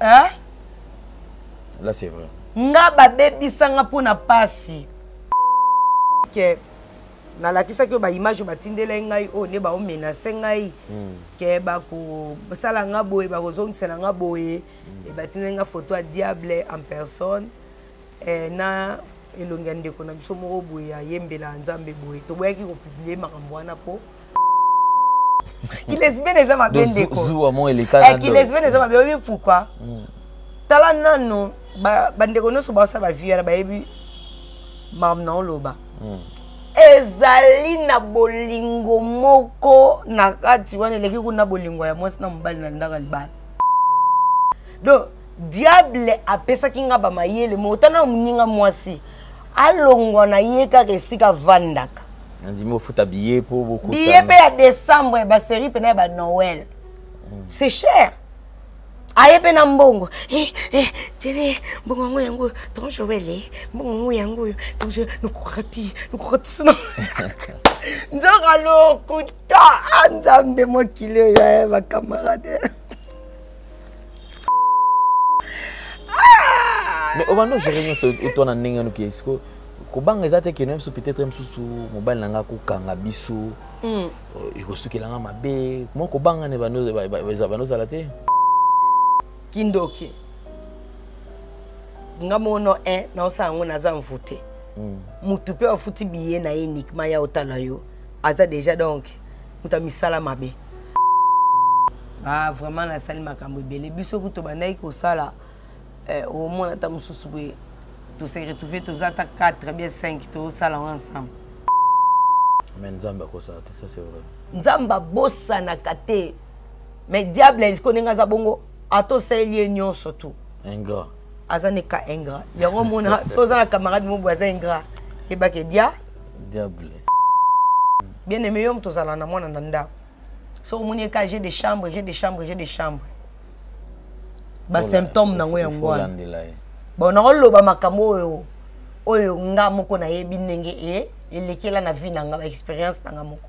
hein? là c'est vrai nga babebisa nga mpo na mpasi ke nalakisaki yo baimage oyo batindelai ngai oyo nde baomenase ngai hmm. ke bakosala nga boye bakozongisela nga boye hmm. batindeli nga foto ya diable en personne eh, na elongi ya ndeko na biso moko boye ayembela nzambe boye toboyaki kopiblie makambo wana mpo kilesbiene eza mabe ndekokilesbiene eh, eza mabe oyebi pourkui mm. tala nano bandeko nyonso baosala bavie wana bayebi makambo na oloba mm. ezali na bolingo moko na kati wana eleki kuna bolingo ya mwasi na mobali na ndaka libala donc diable apesaki nga bamayele mota na moninga mwasi alongwa na ye kaka esika avandaka andimi ofuta biye mpo bokuta biye mpe ya décembre ya baserie mpena ya banoel mm. c'est cher aye mpe na mbongo eh, eh, jene mbongo yango yango oyo tonjoele eh, mbongo yango yango oyo tonjo nokokaka ti nokokaka ti sino nzoka lokuta ah, nzambe mokili oyo ya bakamarade mais obanda ogere nyonso oto na ndenge noki esiko kobanga eza te keno biso peut-être mosusu mobali na ngai akokanga biso hmm. euh, ekosukela ngai mabe mwa kobanga ne banozala te kindoki nga mono e naosala yango naza mvute hmm. motu mpe afuti biye na ye uniquement ya otala yo aza déjà donc moto ya misala mabe ah, vraiment nasali makambo ebele biso kuto bandaki kosala eh, omona ata mosusu boye tose retrouve toza ata 4 bien 5 tosala yango ensemble mais nzambe akosala te ça c'est vrai nzambe abosanaka te mais diable eliko ndenge aza bongo ata osaleli ye nyonso tu ingrat aza neka ingrat yango omona so oza na camarade moboye aza ingrat yebaka edia diable bien aimé yo moto ozala na mwana na ndako soki omoni eka jeu de chambre jeu de chambre jeu de chambre basymptome nango yango wana bon nakoloba makambo oyo oyo nga moko nayebi ndenge e elekela na vie na nga baexpérience na nga moko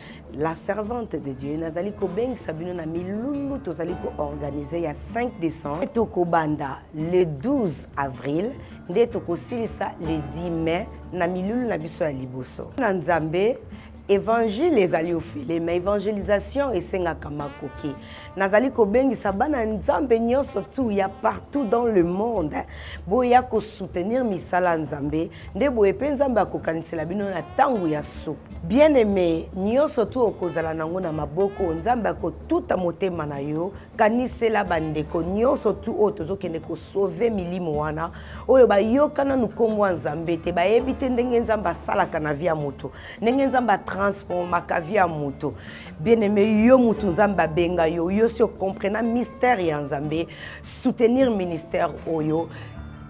la servante de dieu nazali kobengisa bino na milulu tozali koorganize ya 5 décembre tokobanda le 12 avril nde tokosilisa le 10 mai na milulu na biso ya liboso na nzambe évangile ezali ofele ma évangélisation esengaka makoki nazali kobengisa bana nzambe nyonso tu ya partout dans le monde boya kosoutenir misala ya nzambe nde boye mpe nzambe akokanisela bino na ntango ya suka bien aime nyonso tu okozala nango na maboko nzambe akotuta motema na yo kanisela bandeko nyonso tu oyo tozokende kosauve milimo wana oyo bayoka nanu nkombo ya nzambe te bayebi te ndenge nzambe asalaka na vi ya moto ndenge nzambe atransformaka vi ya moto bien aimé yo mutu nzambe abenga yo yo si ocomprena mystère ya nzambe soutenir ministère oyo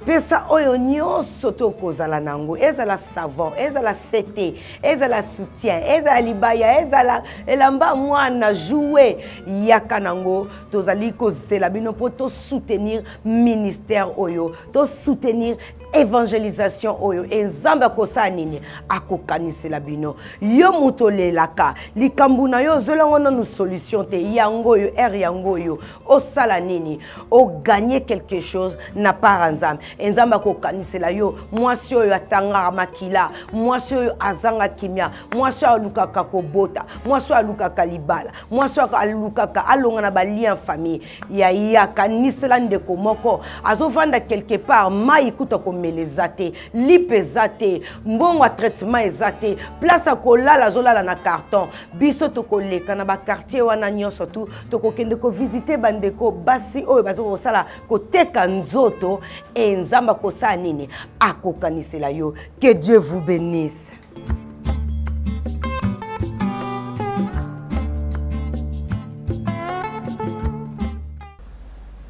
pesa oyo nyonso to kozala na yango ezala savon ezala sete ezala soutien ezala libaya ezala elamba mwana joue yaka nango tozali kozela bino mpo tosoutenir ministère oyo tosoutenir evangelisation oyo e nzambe akosala nini akokanisela bino yo moto olelaka likambo na yo ozwela yango nanu solution te yango oyo ere yango oyo osala nini oganye quelque chose na part ya nzambe e nzambe akokanisela yo mwasi oyo atangaka makila mwasi oyo azanga kimia mwasi oyo alukaka kobota mwasi oyo alukaka libala mwasi oyo alukaka alonga na balien famille yaya kanisela ndeko moko azovanda quelque part mai kuta komela eza te lipe eza te mbongo ya traitement eza te place ya kolala azolala na carton biso tokoleka na bakartier wana nyonso tu tokokende kovisite bandeko basi oyo baza kosala koteka nzoto e nzambe akosala nini akokanisela yo que dieu vous benisse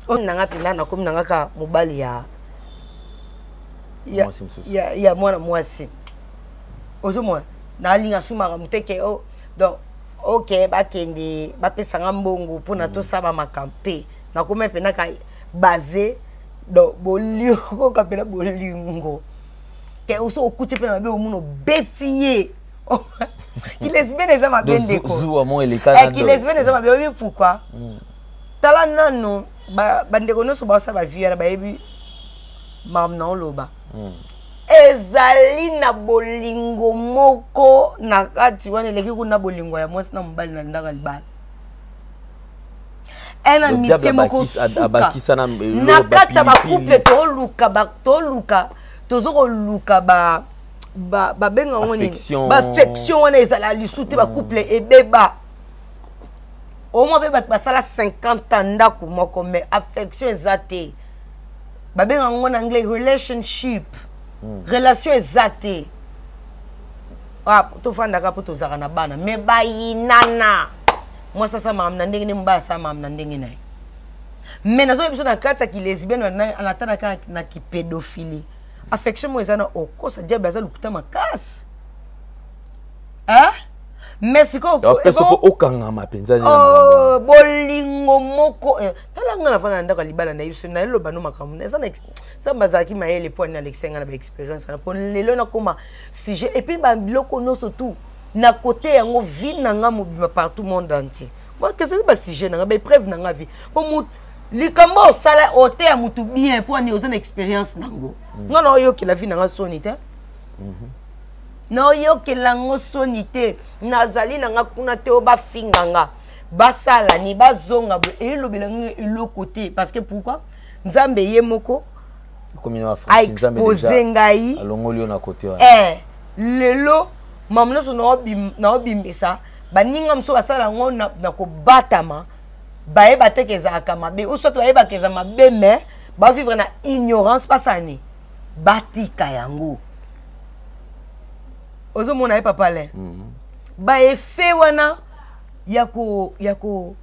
oyo nanga mpenza nakomi nanga kaka mobali ya ya, ya, ya mwana mwasi ozomona nalinga su makambo te ke oh, donc ok bakende bapesa nga mbongo mpona mm. tosala makambo te nakomi mpenaka base donc boliokoka mpena bolingo te osi okuti mpe na mabe omuna obeti ye kilesbienne eza mabe ndekokilesbienne eh, eza mabe oyebi pourkui hmm. tala nano bandeko nyonso baosa bavie wana bayebi makambo na oloba hmm. ezali na bolingo moko na kati wana eleki kuna bolingo ya mwasi na mobali na ndaka libala un amitié moko suka euh, na kati ya bacouple toluka toluka toza koluka ba babenga yango nini baaffection wana ezala lisu te bacouple mm. ebeba omwa mpe bato basala 50 ans ndako moko mais affection eza te babenga yango na anglais relationship mm. relation eza te ah, tofandaka mpo tozalaka na bana mais bayinana mwasi asamaka na ndenge nde mobali asamaka na ndenge na ye mais nazoya biso na kati ya kilesbienne anatanaka na kipedophilie affection moko eza na okosa diable aza lokuta makasi mais sikoyosoki okangama mpenza oh, bolingo moko eh, tala ngai nafanda na ndako ya libala na biso naloba no makambo nzambe azalaki mayele mpo ani alekisa ngai na baexpérience wana mpo lelo nakoma sujet epuis babiloko nyonso tout na kote yango vie na nga mobima partout monde entier ezali basujet na nga baepreuve na nga vie mpo likambo osala oteya motu bien mpo ani oza na expérience nango mm. nga na oyokela vie na nga soni te mhm. na oyokela yango soni te nazali na nga kuna te o bafinga nga basala ni bazonga boye elobela nga eloko te parce que pourquoi nzambe ye moko aexpose ngai eh, lelo mamu nyonso naobimbisa baninga mosusu basala yango na kobatama bayeba te ke ezalaka mabe ou soit bayebaka eza mabe mais bavivre na ignorance basala nini batika yango ozomona ye papa le mm -hmm. baefe wana ya ko ya ko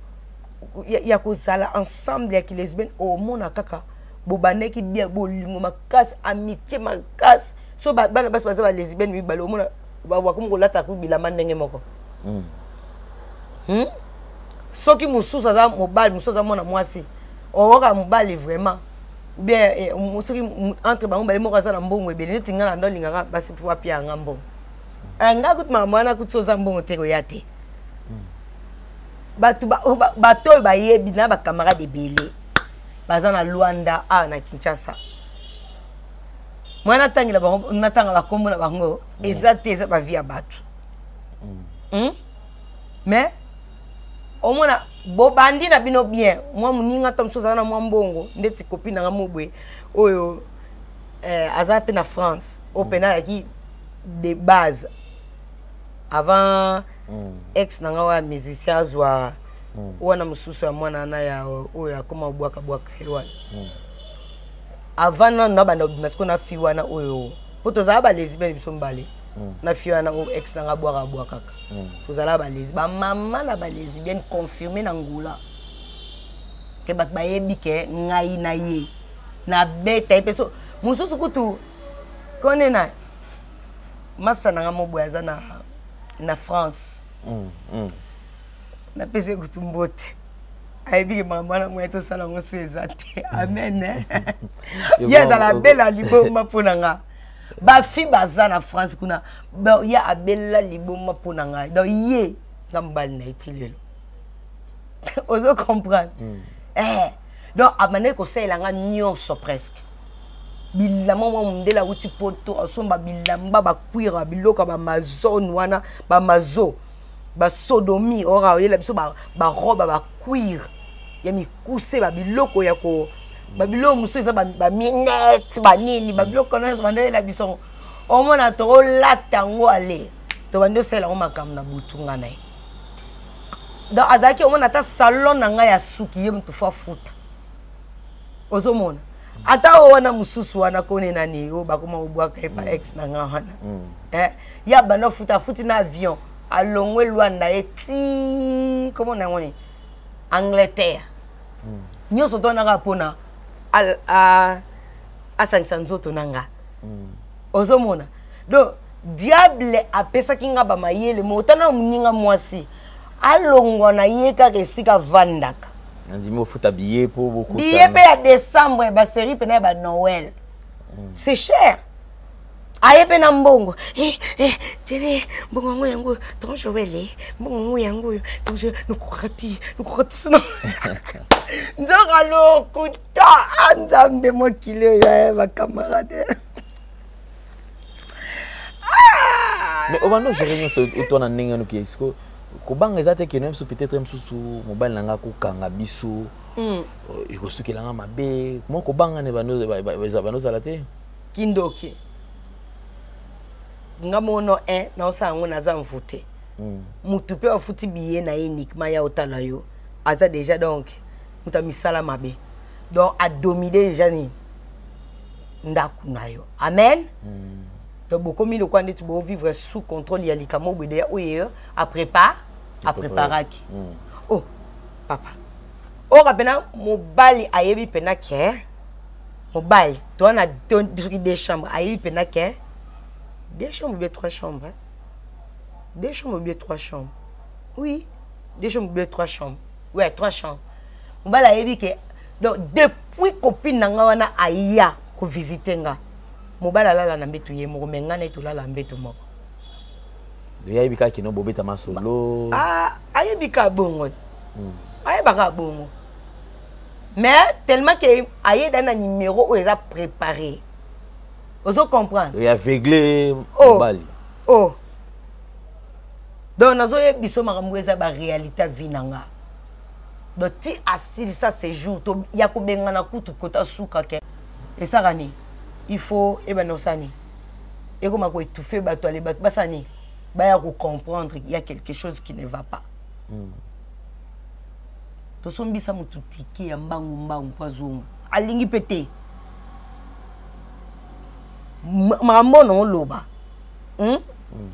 ya kozala ensemble ya kilesbienne omona kaka bobandaki bia bolingo makasi amitié makasi so bana basi baza balesbienne mibale omona bakomi kolata ku bilamba ndenge moko hmm. Hmm? soki mosusu aza mobali mosusu aza mwana mwasi oyoka mobali vraiment bien eh, soki entre bango bale moko aza na mbongo ebele neti ngai na ndo olingaka basi po apia yanga mbongo eh, ngai kuti makambo wana kuti oza mbongo te koya te bato bato oyo bayebi na bacamarade ebele baza na lwanda awa na kinshasa mwa natangela bango natanga bakombo na bango mm. eza te eza bavie ya bato mm. hmm? mais omona bobandi na bino bien mwa moninga ata mosusu azala na mwa mbongo ndeti kopi nanga mobwe oyo eh, aza mpe na france oyo mpena mm. alaki de base avant mm. ex na ngai oyo musicien azwa mm. wana mosusu ya mwana na ya oyo akoma obwaka bwaka ye wana mm. avant nanu nabanda kobima sikoyo na fi wana oyo mpo tozala balesbienne biso mibale mm. na fi wana oyo ex nanga abwaka abwakaka mm. tozala balesi bamama na balesbienne confirme na ngola ke bato bayebi ke ngai na ye nabeta ye mpe so mosusu kutu kone na masta nanga moboye aza na, na france mm, mm. napesi kutu mbote ayebi ke makambo wana moya tosala yango so eza te amen eh. ye azala bela liboma mpo na nga bafi baza na france kuna ye abela liboma mpo na ngai donc ye nga mobali na ye ti lelo ozo comprendre mm. eh, donc abandaki kosalela nga nyonso presque bilamba mwa mondele auti poto asomba bilamba bakwira biloko ya bamazone wana bamazo ba basodomi ora oyela biso baroba baquire ya mikuse babiloko ya ko babiloko mosusu eza baminete banini babiloko wana nyonso banda oyela biso omona tokolata yango ale tobandi osalela yango makambo na butu nga na ye donc azalaki omona ata salon na ngai ya suki ye moto fo afuta ozomona ata oyo wana mosusu wana kone nani oyo bakoma kobwaka ye ba ex na nga wana mm. eh, ye abanda ofuta afuti na avion alongwe lwanda ye ti komo na yango nini angleterre mm. nyonso tonaka mpona asangisa nzoto na nga mm. ozomona donc diable apesaki nga bamayele motana moninga mwasi alongwa na ye kaka esika avandaka andimi ofuta billet mpo bokuta billet mpe ya décembre ya baserie mpena ya banoel mm. c'est cher aye mpe na mbongo eh, eh, jene mbongo yango yango oyo tonjoele eh, mbongo yango yango oyo tonjo nokokaka ti nokokaka ti sino nzoka lokuta ah, nzambe mokili oyo ya bakamarade ah! mais obanda ogere nyonso oto na ndenge wana okeyi siko kobanga eza te keno biso peut-être mosusu mobali na ngai akokanga biso hmm. euh, ekosukela ngai mabe koma kobanga ne banozala te kindoki nga mono e naosala yango naza mvute hmm. motu mpe afuti biye na ye uniquement ya otala yo aza déjà donc moto ya misala mabe donc adomine deja nini ndako na yo amen mm. donc bokomi lokola ndeti bovivre sous contrôle ya likambo bodeya oyo aprépare apréparaki mm. oh papa oyoka mpena mobali ayebi mpena ke mobali toa na soki deux chambre ayebi mpena ke deux chambre bie trois chambre deux chambre bie trois chambre oui deux chambre bie trois chambre ouais trois champs mobali ayebi ke donc depuis copine na nga wana aya kovisite nga mobali alala na mbetu ye moko me nga na ye tolala mbetu moko ayebi kaka kino bobeta masolo ah, ayebi ka bongo hmm. ayebaka bongo mais tellement ke ayeda na numéro oyo eza préparé ozo comprendre oyo aveugle oh. mobali oh. oh. donc nazoyebi biso makambo eza baréalité ya vie na nga donc ti asilisa séjour to ya kobengana kutu kota suka ke esaka nini il faut ebanda kosala nini ekoma koétouffe bato ale bato basala nini baya kocomprendre ya quelque chose qui ne va pas mm. tosombisa motu tike ya mbangu mbangu mpo azonga alingi mpe te makambo na oloba hmm?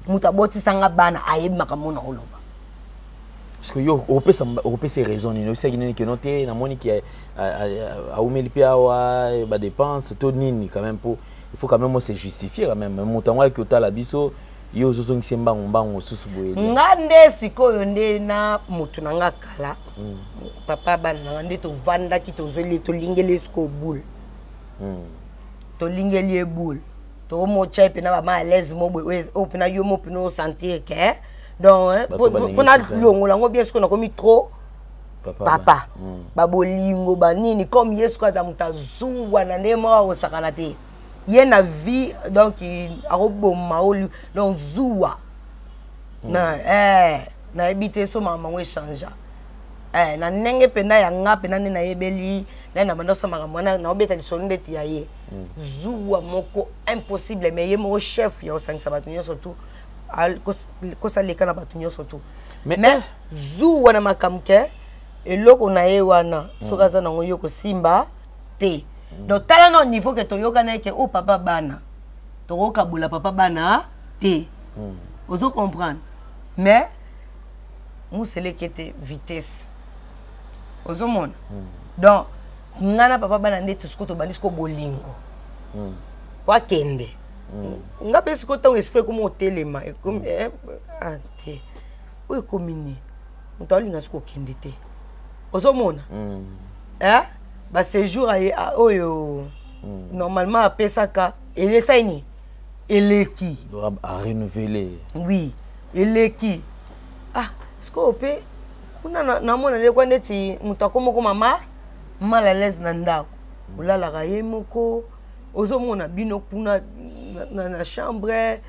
moto abotisanga bana ayebi makambo na oloba parceke yo okopesa raison nini obisaki nini keno te namoni ki aumeli mpe awa badepense to nini quand même mpo il faut quand même ose justifier quand même moto yango ayaki otala biso yo ozozongisa mbangu mbangu mosusu boye nga nde sikoyo nde na moto na nga kala mm. papa bana na nga nde tovandaki tolingeli sikoyo boule mm. tolingeli ye boule tokomotya ye mpena bama alaise mo boye oyo oh, mpena yo mo mpena osentir ke eh. donc eh, mpo nalongola yango bien soki nakomi trop papa, papa. Mm. babolingo banini comme ye soki aza moto azuwa na nde moko akosakana te ye na vie donc akoboma oli donc zuwa mm. na eh, nayebi te so makambo yango echangea eh, na ndenge mpenza ya nga mpenza nde nayebeli nde na banda osala makambo wana naobeta lisolo ndeti ya ye zuwa moko impossible mais ye moko chef ya kosangisa bato nyonso tu kosa leka na bato nyonso tu mais eh. zuwa na makambo ke eloko na ye wana mm. soki aza nango yo kosimba te mm. donc tala na niveau ke toyokana eke o oh, papa bana tokokabola papa bana te mm. ozo comprendre mais muselekete vitesse ozomona donc nga na papa bana nde tosiko tobandi siko bolingo mm. po akende mm. nga mpe siko ntango esprit ekomi otelema ekomi mm. eh, ah, te oyo ekomi nini moto aolinga siko okende te ozomona mm. eh? basejour oyo mm. normalement apesaka elesai nini eleki arenouvele oui eleki ah sikoyo mpe kuna namona lekwa ndeti moto akomokoma ma mal à l'aise na ndako mm. olalaka ye moko ozomona bino kuna na, na, na chambre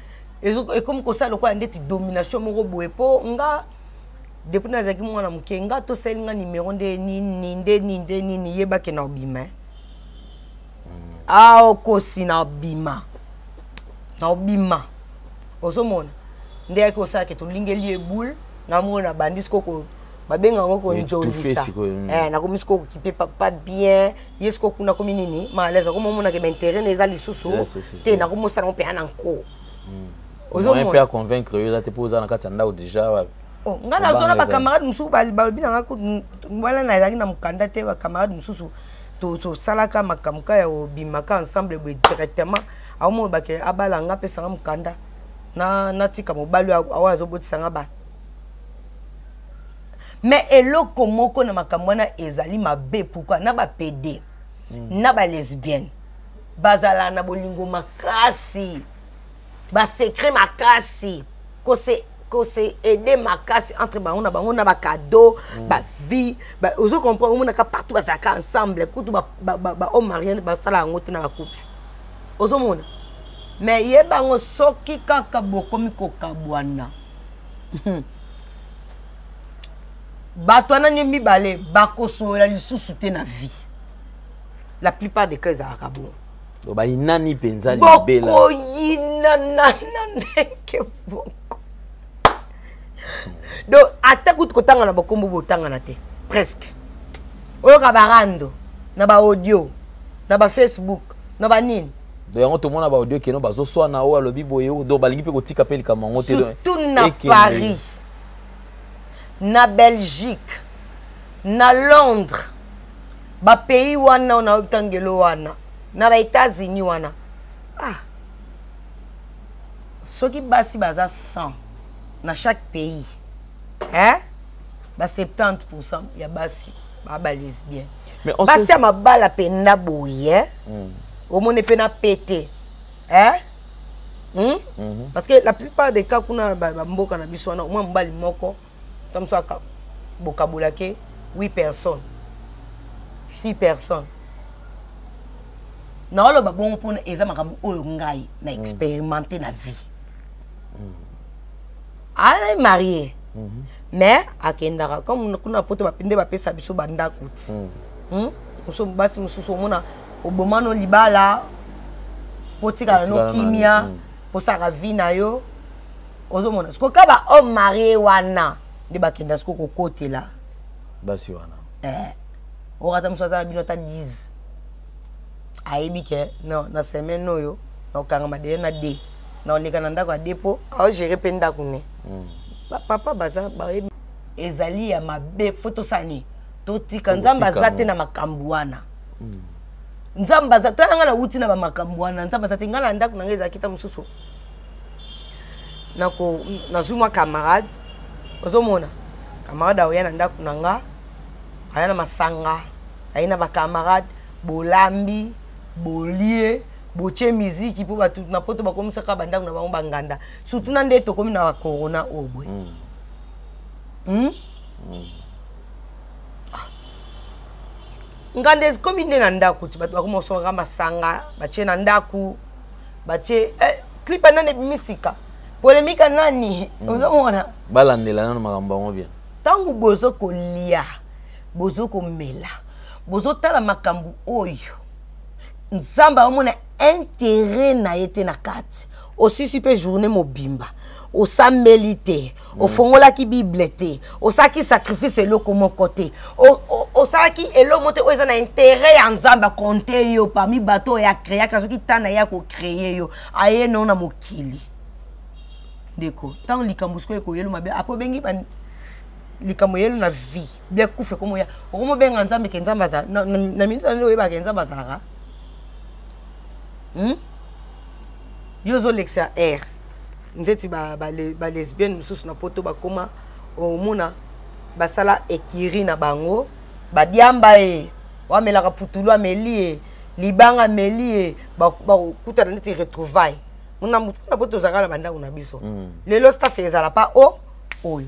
ekomi kosala lokola ndeti domination moko boye mpo nga depuis nazalaki mwana moke nga tosali nga nimero nde nini nde nini nde nini yebake na obima eh. mm. aokosi ah, na obima na obima ozomona nde yaki osalaka tolingeli ye boule namona bandisi koko babenga yango konjolisa mm. eh, nakomi sikoyo kokipe papa bien ye sikoyo kuna komi nini malaise akomi omonake baintere na eza lisusu te nakomi osala yango mpe ya na nko ozomoyen mpe aconvaincre yo eza te mpo oza na kati ya ndako deja wapi oh, ngai nazwa na bacamarade mosusu balobi na ngai wana nazalaki na mokanda te bacamarade mosusu tosalaka makambo ka ya obimaka ensemble boye directement aomoyo bake abala nga apesanga mokanda natika mobali awa azobotisa nga bana mais eloko moko na makambo wana ezali mabe pourkui na bapede mm. na balesbienne bazala na bolingo makasi basekret makasi kose kose aide makasi entre bango na bango na bacado mm. bavie ba, ozo comprendre omonaka partout bazalaka ensemble kutu bahomme ba, ba, ba, ba marie basala yango te na bacouple ozomona mais ye bango soki kaka bokomi kokabwana bato wana nde mibale bakosolola lisusu te na vie la plupart des cas ezalaka bongo bayinani mpenza libelabokoyinana na ndenge boko donc ata kutu kotanga na bakombo botangana te presque oyoka barando na baaudio na bafacebook na banini do yango tomona ba audio keno bazoswana oyo alobi boye do balingi mpe kotika mpe likambo yango te surtout na paris na belgique na londres bapays wana oyo nayobi ntangelo wana na ba états-unis wana ah soki basi baza 100 na chaque pays hein ba 70 pourcent ya basi baba lesbienne basi ya mabala mpenza boye hmm. omoni mpe na pete eh? hmm? mhm. parce que la plupart des cas kuna bamboka na biso wana omwa mobali moko to mosu bokabolake 8 personnes 6 personnes naoloba bongo mpona eza makambo oyo ngai na hmm. experimente na vie hmm. ana marie mhm. mais akendaka comme kuna poto nde bapesa biso bandako ti mhm. hmm? mosusu basi mosusu omona oboma no libala potikala no kimia mhm. posaka vie na yo ozomona sikoyo ka bahomme marie wana nde bakenda sikoyo kokotela basi wana eh. okata mosusu aza na bino ata 10 ayebi ke na semaine oyo nakokangama deye na 2 na oleka na ndako ya depo aogere mpe ndako ne mm. papa baza bayebi ezali ya mabe fo tosala nini totika nzambe aza te na makambo wana mm. nzambe aza tala ngai nauti na bamakambo wana nzambe aza te ngai na ndako na ngai ezalaki ta mosusu nazwi mwa camarade ozomona camarade aoya na ndako na nga aya na masanga aye na bacamarade bolambi bolie botie miziki mpo bato na poto bakomisaka bandako na bango banganda surtout na nde tokomi na corona oyo oh boye mm. hmm? mm. ah. nganda ekomi nde na ndako ti bato bakoma kosomaka masanga batie na ndako batie eh, clipe nani ebimisika polemika nani mm. ozomona balandela nano makambo yango bien ntango bozo kolia bozo komela bozotala makambo oyo nzambe aomona intérêt na ye te na kati osisi mpe journée mobimba osambeli te mm. ofongolaki bible te osalaki sacrifice eloko moko te osalaki eloko moko te oyo eza na intérêt ya nzambe akonte yo parmi bato oyo akreaki azoki ntan na ye akokreye yo aye nao na mokili ndeko ntango likambo sikoyo ekoyelo mabe apo obengi likambo yelo na vie bia kufa ekomo ya okomo benga nzambe ke nzambe aza na, na, na minute nani oyebaka ke nzambe azalaka hmm? yo ozolekisa air ndeti balesbienne ba, ba, ba mosusu na poto bakoma omona basala ekiri na bango badiamba ye wamelaka putulu ameli ye libanga ameli ye bakutana ba, neti retrouvaille mona motu na poto ozalaka na bandako na biso mm. lelo staff ezala pa o oyo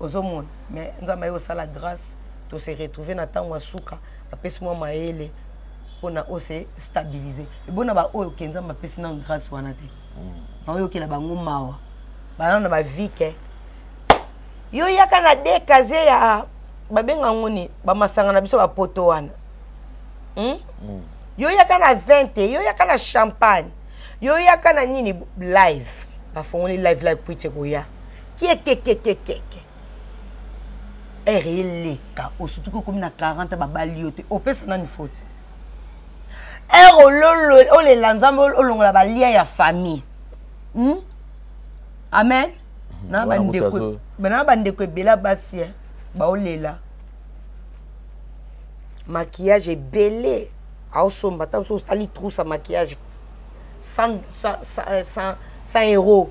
ozomona mais nzambe aye kosala grâce to se retrouver na ntango ya suka apesi mwa mayele mpona o se stabiliser ebona baoyo ke nzambe apesi nano grâce wana te mm. baoyokela bango mawa banano na bavie ke yo yaka na de kasie ya babenga ngo ni bamasanga na biso bapoto wana hmm? mm. yo yaka na 20 te yo yaka na champagne yo yaka na nini live bafongoli live live puite koya kiekekekekekke ere eleka osutuki okomi na 40 babali yo te opesa nani foti ere olela nzambe olongola balia ya famille hmm? amen na bandeko ebela basi eh, baolela maquillage ebele aosomba ntango soki otali trousa maquillage 100 euro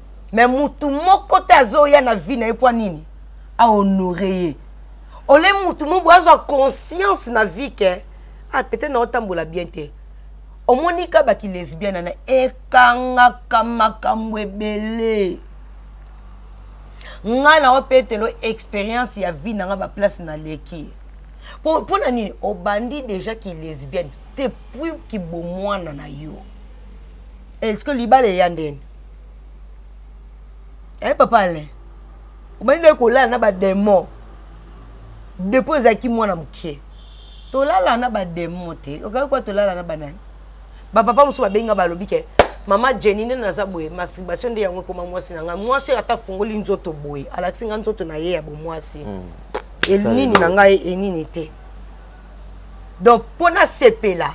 mais mutu moko te azoya na vie na ye mpo nini ahonore ye ole mutu mo boye azwa conscience na vie ke ah peut-être naotambola bien te omoni ka bakilesbienne ana ekangaka makambo ebele ngai nao petelo expérience ya vie na ngai baplace naleki mpo na nini obandi déjà kilesbienne depuis kibomwana na yo est ce que libala eya ndeni eh papa alain obandi nde kolala na bademon depuis ozalaki mwana moke tolala na bademon te okaki kuwa tolala na banani bapapa mosusu babenga balobi ke mama jenny nde naza boye masturbation nde yango ekoma mwasi na ngai mwasi oyo ata afungoli nzoto boye alakisi ngai nzoto na ye ya bomwasi mm. enini na ngai enini te donc mpo nasepela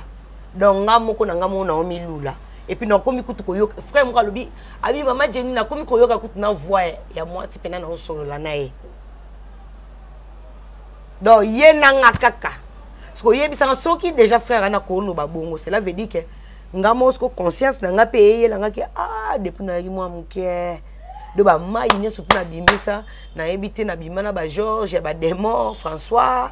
donc nga moko na nga moko naomilula epuis nakomi kutu koyoka frère moko alobi abi mama jeni nakomi koyoka kutu na voi ya mwasi mpena naosolola na ye donc ye na nga kaka koyebisanga soki déjà frère ana koloba bongo cela veut dire que nga moko soko conscience na nga mpe eyelangaki ah depuis nayaki mwa moke do bamai nyonso tu nabimisa nayebi te nabima na bageorge ya bademon françois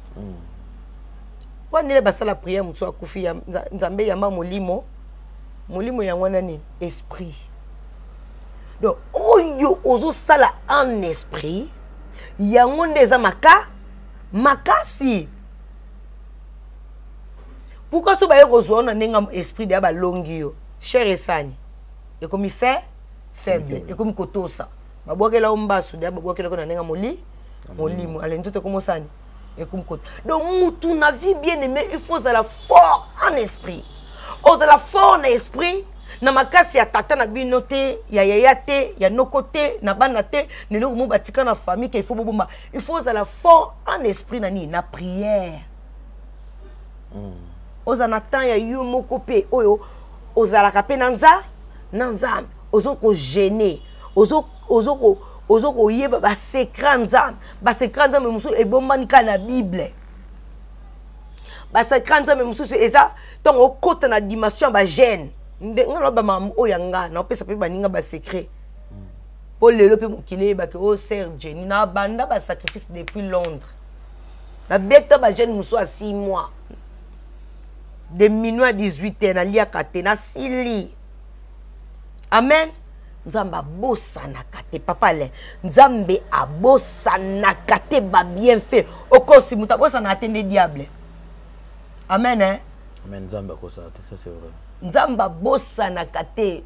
mm. wana nde basala prière mosusu akufi ya nzambe yamba molimo molimo yango wana nini esprit donc oyo ozosala en esprit yango nde eza maka makasi pourkui so baye kozwa ona ndenge esprit deya balongi yo chere esani ekomi fe faible ekomi kotosa babwakela yo mbasu dia babwakela ko na ndenge moli molimo ale nzoto ekomosani ekomokota donc mutu na vie bien aimé il faut ozala fort en esprit ozala fort na esprit na makasi ya tata na bino te ya yaya te ya noko te na bana te na eloko mo batika na famille ke il faut bobomba il faut ozala fort en esprit na nini na prière mm. oza na temps ya yo moko mpe oyo ozalaka mpe na nza na nzambe ozo kogene ozo ozo ko ozo koyeba basekra nzambe basekra nzambe mosusu ebombani kaka na bible basekra nzambe mosusu eza ntango okota na dimension ya bagene nde nga naloba makambo oyo ya nga naopesa mpe baninga basekret mpo lelo mpe mokili eyebaki o oh, ser jeni na banda basacrifice depuis londres nabeta bagene mosusu ya 6 mois de minuit ya 18 heure naliaka te nasili amen nzambe abosanaka te papa alain nzambe abosanaka te babienfait okosi moto abosanaka te nde diable amen eh? amen nzambe akosaka te ça c'est vrai nzambe abosanaka te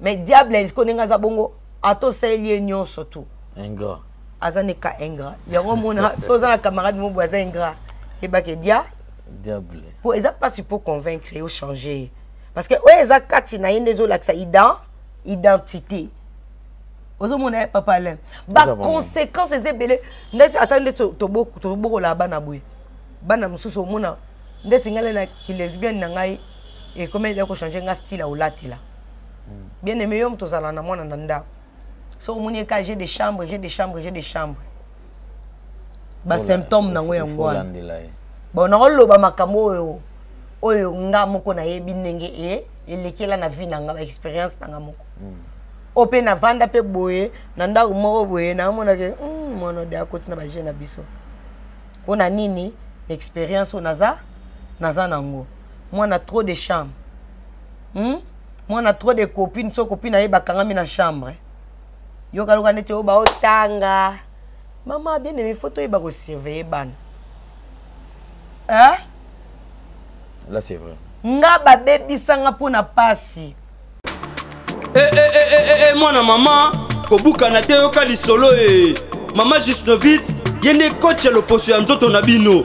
mais diable eliko ndenge aza bongo ata osaleli ye nyonso tu ingrat aza ne ka ingrat yango omona so oza na camarade mobo aza ingrat yebake dia diable po eza mpasi mpo convaincre yo changer ye parce que oyo eza kati na ye nde ezolakisa idan identité ozomona ye papa alain baconséquence eza ebele ndeti ata nde tobokolaka bana boye bana mosusu omona ndeti ngai na kilesbienne na ngai ekomeli ya kochange ngai style ya olatela hmm. bien aime yo moto ozala na mwana na ndako soki omoni eka jeu de chambre jeu de chambre jeu de chambre basymptome nango yango wana bon nakoloba makambo oyo oyo nga moko nayebi ndenge e elekela na vie na nga baexpérience na nga moko hmm. o mpe navanda mpe boye na ndako moko boye namonake hmm, mwana de akoti na baje na biso mpo na nini expérience oyo naza naza nango mwana trop de chambre hmm? mwana trop de copine so copine na ye bakangami na chambre yokaloka ndeti oyo baotanga mama bien aimé faut toyeba kosurveille bana hein? là c'est vrai nga babebisanga mpo na pasi eh, eh, eh, eh, eh, eh, mwana mama kobukana te yoka lisolo e eh. mama jusnovit ye nde coach ya loposo ya nzoto na bino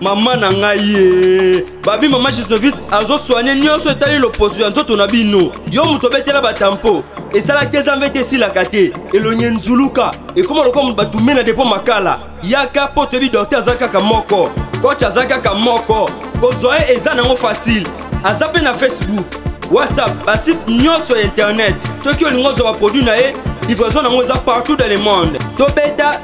mama na ngai ye babi mama gisnovit azosoigne nyonso etali loposo ya nzoto na bino yo moto obetela batampo esalaki ezambe te esilaka te elongi enzuluka ekoma lokola moto batume na depo makala yaka mpo toyebi dokter aza kaka moko koch aza kaka moko kozwa ye eza nango fasile aza mpe na facebook whatsapp basite nyonso ya internet soki olingi ozwa baproduit na ye livraison nango eza partout dans le monde tobeta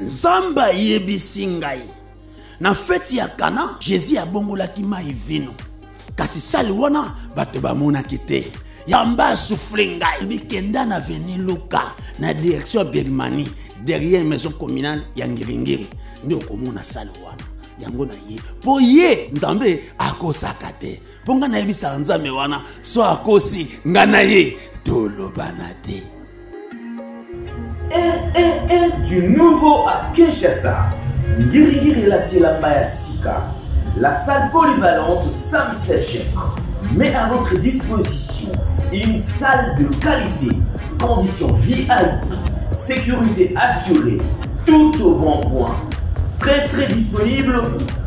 nzambe ayebisi ngai na feti ya kana jésus abongolaki mai vino kasi sali wana bato bamonaki te yamba asufle ngai bikenda na veni luka na direction ya birmanie derrière maison communale ya ngiringiri nde okomona sali wana yango na ye mpo ye nzambe akosaka te mpo ngai nayebisaka nzambe wana so akosi ngai na ye tolobana te rrr du nouveau à kinshasa ngirigiri elati elamba ya sika la salle polyvalente sam selchek met à votre disposition une salle de qualité conditions VIP, sécurité assurée, tout au bon point. Très très disponible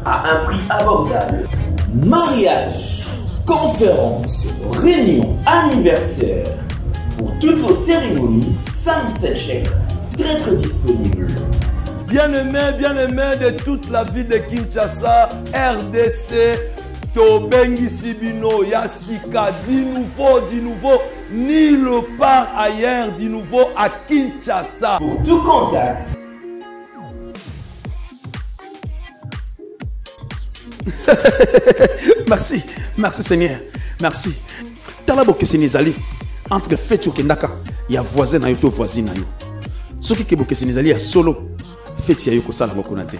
à un prix abordable. Mariage, conférence, réunion, anniversaire pour toutes vos cérémonies, sans sécher très très disponible. bien aimé bien aimé de toute la ville de Kinshasa, RDC, Tobengi Sibino, Yassika, du nouveau, du nouveau, Nilo part ailleurs du nouveau à Kinshasa. Pour tout contact. merci, merci Seigneur, merci. Tala bokeseni ezali entre feti okendaka ya voisin na yo to voisine na yo. Soki ke bokeseni ezali ya solo, feti ya yo kosala moko na te.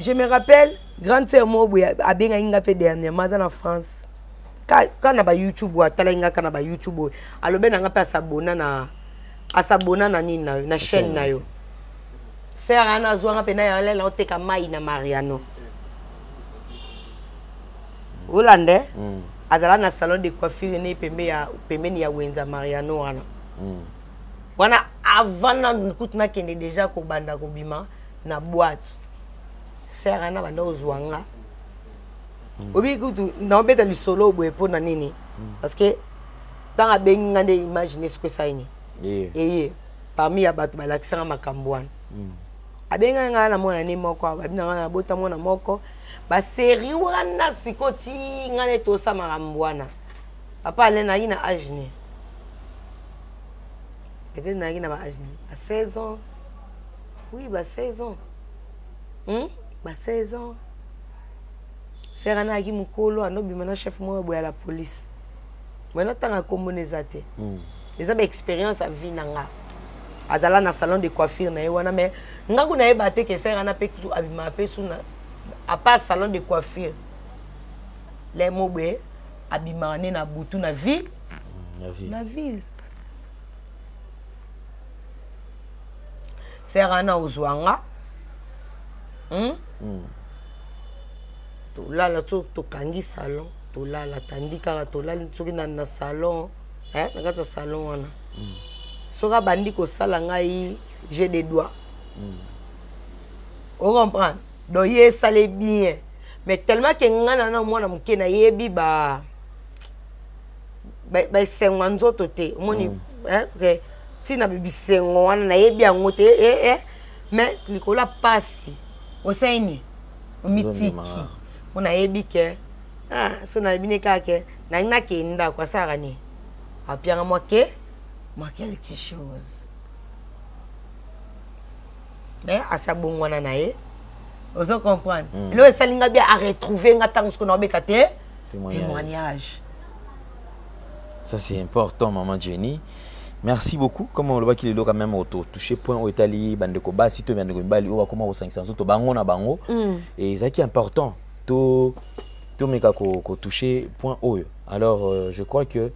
je me rappelle grande sœur moko boye abengaki nga mpe dernièrement aza na france kaka na bayoutube oyo atalaki nga kaka na bayoutube oyo alobe na nga mpe asabona na asabona na nini na yo na chaîne na yo sere ana azwa nga mpe na yala na oteka mai na mariano olande mm. azala na salon de coiffure ne pembeni ya wenza mariano wana mm. wana avant na kutu nakende deja kobanda kobima na boite ferre ana banda ozwa nga hmm. obi kutu naobeta lisolo boye mpo na nini hmm. parce que ntango abengi nga nde imagine soki esaini eye parmi ya bato balakisanga makambo wana hmm. abengaki ngai na mwana ne moko babi na ngai nabota mwana moko baseri wana siko ti ngai nde tosa makambo wana papa ale nayi na age ne peut-être nayaki na ba age nini ba 16 ans oui ba 16 ans hmm? ba 16 ans sere ana ayaki mokolo anobima na chef moko boya la police mai natanga nkombo na eza te hmm. eza baexpérience ya vie na nga azala na salon de coiffure na ye wana mai nga kuna yeba te ke sere ana mpe kutu abima mpe suna apart salon de coiffure le moboye abimaka nde na butu na ville mm, na ville sere ana ozwa nga hmm? mm. tolala tokangi salon tolala tandi kaka tolali soki na, na salon eh, na kati ya salon wana mm. soki abandi kosala ngai je de doigt mm. ocomprendre do ye esale bien mais tellement ke nga na na mwana moke nayebi ba baesengo ya nzoto te omoni mm. eh, ntina bisengo wana nayebi yango te eh, eh, mais likolo ya mpasi osaini omitiki mpo nayebi ke ah, so nayebi ne kaka ke nalingi nakende ndako asalaka nini apianga mwa ke mwa quelque chose mais asi abongwana na ye ozo comprendre mm. elo esali nga bia aretrouve nga ntango soko naobeta te témoignage ça c'est important maman jenny merci beaucoup comme olobaki lelo quand même ototouche point oyo etali bandeko basi to bandeko mibali oyo bakoma kosangisa nzoto bango na bango mm. e ezalaki important to tomeka kotouche point oyo alors euh, je crois que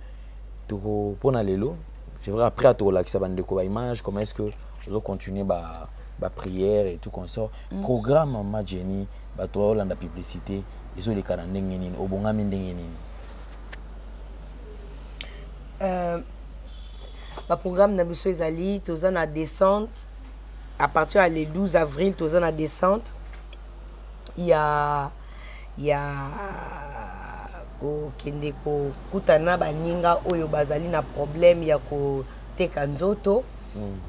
toko mpona lelo c'est vrai après tokolakisa bandeko baimage comment est ce que ozo continuer ba ba prière et tout consort mm. programme mama jenny bato baolanda publicité ezoleka na ndenge nini obongami ndenge nini euh, baprogramme na biso ezali toza na descente à partir ya le 12 avril toza na descente ya ya kokende kokutana na baninga oyo bazali na problème ya koteka nzoto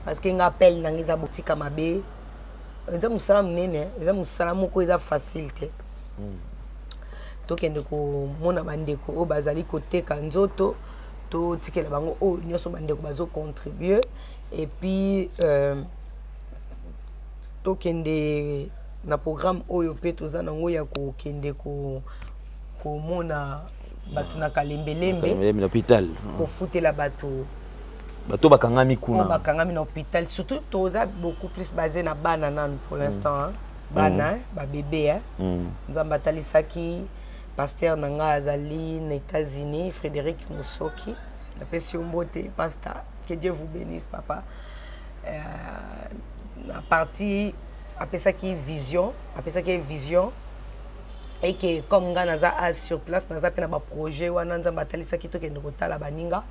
parce que nga appel nanga eza botika mabe eza mosala monene eza mosala moko eza facile te tokende komona bandeko oyo bazali koteka nzoto totikela bango oyo nyonso bandeko bazocontribue epuis euh, tokende na programme oyo mpe toza nango ya kokende komona bato na kalembelembe kofutela bato bato bakangami kuna bakangami na hôpital surtout toza beaucoup plus basé na bana nanu pour mm. l'instant hein. bana mm. babebe hein. mm. nzambe atalisaki pasteur na ngai azali na états-unis frédéric mosoki napesi yo mbote pasta que dieu vous bénisse papa euh, na parti apesaki vision apesaki vision eke comme ngai naza a sur place naza mpe na baprojet wana nzambe atalisaki tokende kotala baninga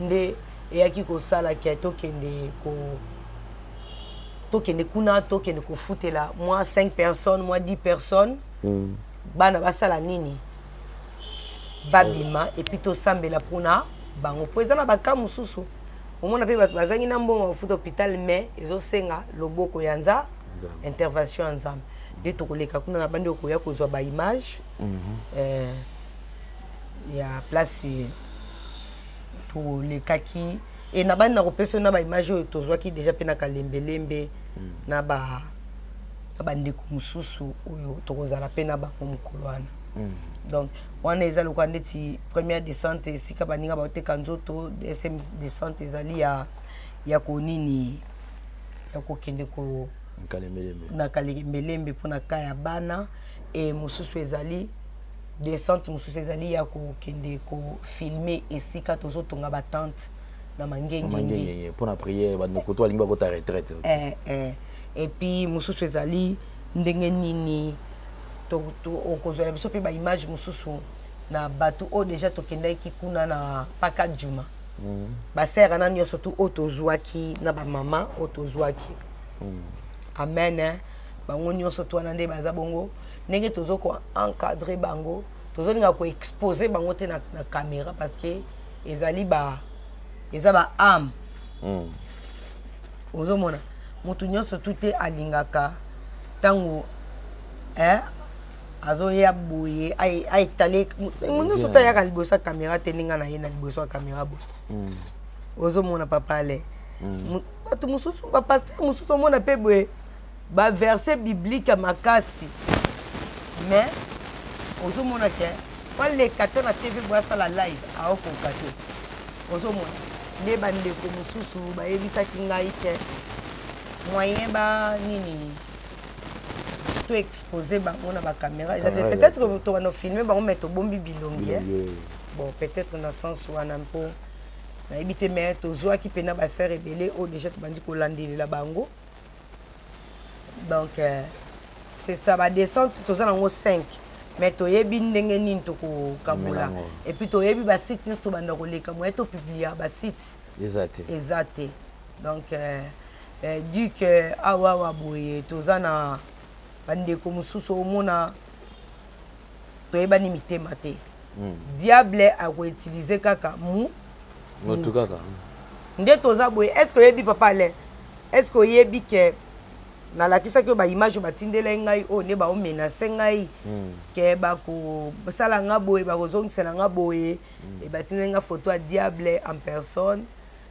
nde eyaki kosala ke tokende ko tokende kuna tokende kofutela mwa 5 personnes mwa 10 personnes mm. bana basala nini babima epuis tosambela mpona bango mpo eza na baka mosusu omona mpe bato bazangi na mbongo kofuta hôpital mais ezosenga loboko ya nza intervention ya nzambe nde tokoleka kuna na bandi okoya kozwa baimage mm -hmm. eh, ya place tolekaki e na bani nakopesa na baimage oyo tozwaki deja mpe na kalembelembe mm. na ba na bandeko mosusu oyo tokozala mpe na bango mokolo wana mm. donc wana eza lokola ndeti première descente esika baninga baoteka nzoto deuxième descente ezali ya ya konini ya kokende ko na kalembelembe mpo na ka ya bana e mosusu ezali descente mosusu ezali ya kokende kofilme esika tozotonga batente na mangengenge mpo na priere bandokoto balingi bakota retraite eh, eh. epuis mosusu ezali ndenge nini okozwela biso mpe baimage mosusu na bato oyo deja tokendaki kuna na paka juma mm. basere wana nyonso tu oyo tozwaki na bamama oyo tozwaki mm. amen eh. bango nyonso tu wana nde baza bongo ndenge tozo ko encadrer bango tozo linga ko exposer bango te na, na caméra parce que ezali ba eza ba âme mm. ozo mona mutu nyonso tu te alingaka tango eh azoya boye aetale nyonso te ayaka liboso ya caméra te ndenge na ye na liboso ya caméra boye mm. ozo mona papa ale mm. bato mosusu bapaster mosusu omona mpe boye ba verset biblique ya makasi mais ozomona ke baleka te na tv boye asala live aokoka te ozomona nde bandeko mosusu bayebisaki ngai ke moyen ba nini to expose bango na bacaméra eza te ah, peut-être que tokana filme bango mai tobombi bilongi bon peut-être na sens wana mpo nayebi te mai tozwaki mpena basere ebele oyo deja tobandi kolandelela bango donc euh, c'est ça ba descente toza nango 5 mais toyebi ndenge nini tokokabola et puis toyebi ba site nyonso tobanda koleka moye topublia ba site eza te eza te donc euh, euh, du que awawa boye toza na bandeko mosusu omona toyebani mitema te mm. diable akoutilize kaka mu mutu kaka nde toza boye est ce que oyebi papa alain est ce que oyebi ke nalakisaki yo baimage oyo batindelai ngai oyo nde baomenase ngai mm. ke bakosala nga boye bakozongisela nga boye mm. e batindeli nga foto ya diable en personne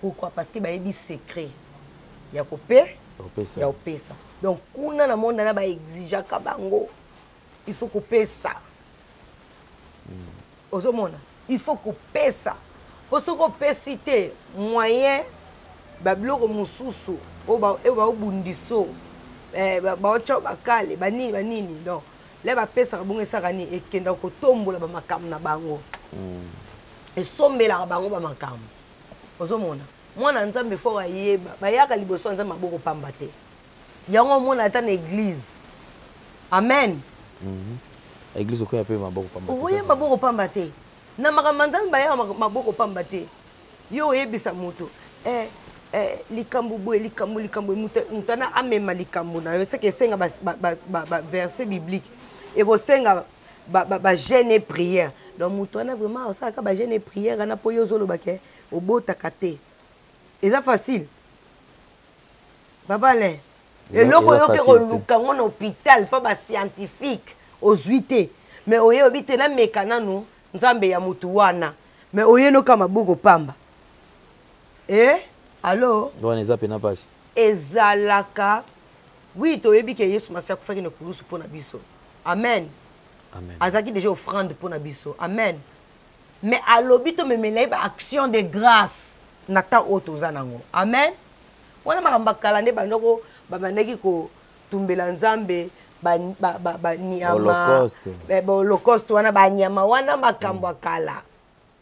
pourquoi parce que bayebi secret ya kope ya kopesa donc kuna na monde na baexigeaka bango il faut kopesa mm. ozomona il faut kopesa mpo soki opesi te moyen babiloko mosusu oyo baobundiso eh, baotya bakale banini banini donc le bapesaka bongo esaka nini ekendaka kotombola bamakambo na bango mm. esombelaka bango bamakambo ozomona mwana ya nzambe fo ayeba bayaka liboso ya nzambe maboko pamba te yango omona ata na eglize amen mhm. eglize okoya mpe maboko pamba okoya maboko pamba te na makambo ya nzambe bayaka maboko pamba te yo oyebisa moto eh, eh, likambo boye likambo likambo mutana amema likambo na yo seke esenga baverset biblique ekosenga bagene et prière donc moto wana vraiment osalaka bagene et prière wana mpo yo ozoloba ke obotaka te eza facile papa alain eloko oyoki koluka yango na hôpital mpo bascientifique ozwi te mais oye oyebi te nameka nanu nzambe ya motu wana mais oye noka maboko pamba e eh? alo wana eza mpena mpasi ezalaka wi toyebi ke yesu masi akufaki na kulusu mpo na biso amen azalaki déjà offrande mpo na biso amen mais alobi tomemela ye baaction de grâce na temps oyo toza nango amen wana makambo bakala nde bandoko babandaki kotumbela nzambe banyama eh, holocauste wana banyama wana makambo ya kala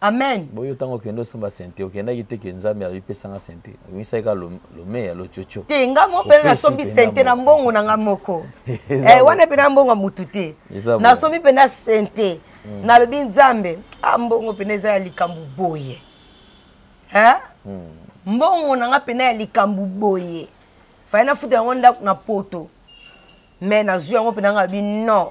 amen boyo ntango okende osomba sente okendaki te ke nzambe abipesanga sente obimisaki ka lomeya lococo te nga mo mpena nasombi sente na mbongo na nga moko eh, wana mpena mbongo ya motu te nasombi mpena sente mm. nalobi nzambe a ah, mbongo mpena eza ya likambo boye mm. mbongo na nga mpena ya likambo boye fai nafuta yango ndako na poto mai nazwi yango mpena nga lobi non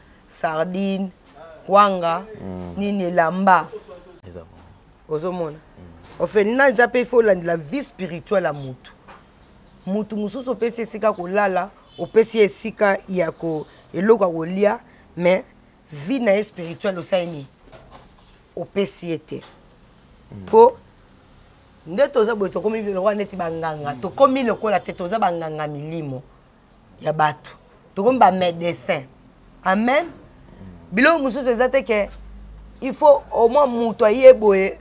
sardine wanga mm. nini elamba ozomona mm. ofelina eza mpe ifo olandela vie spirituelle ya motu motu mosusu opesi esika kolala opesi ye esika ya ko eloko ya kolia mais vie na ye spirituelle osali nini opesi ye te mpo mm. nde toza boye tokomi lokola neti banganga tokomi lokola te toza banganga milimo ya bato tokomi bamédecin amen biloko mosusu eza te ke il faut au moins moto aye boye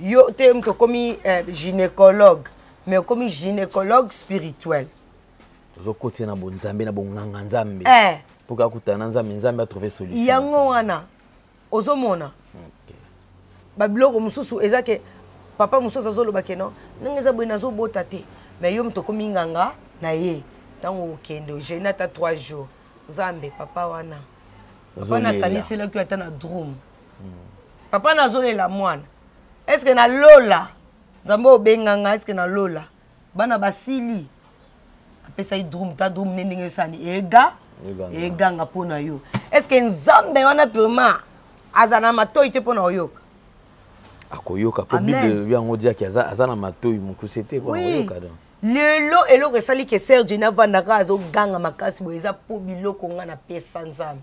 yo te moto okomi eh, gynécologue mais okomi gynécologue spirituel ozokotia na bonzambe na bonganga nzambe eh. mpo kakutana na nzambe nzambe atrouve solution yango wana ozomona babiloko mosusu eza ke papa mosusu azoloba ke non ndenge eza boye nazobota te mais yo moto okomi nganga na ye ntango okende ogene ata 3 jours zambe papa wana papa nakaniselaki ata na drum hmm. papa nazolela mwana estce na lola nzambe obenganga estce na lola bana basili apesaki drum ta drum ne ndenge esani ega eganga mpo na yo est ce que nzambe wana vraiment aza na matoi te mpo na oyoka akoyoka mpo bible elobi yango diaki aza na matoi mokuse te mpo na koyoka donc lelo eloko esali ke serge navandaka azoganga makasi boye eza mpo biloko ngai napesa nzambe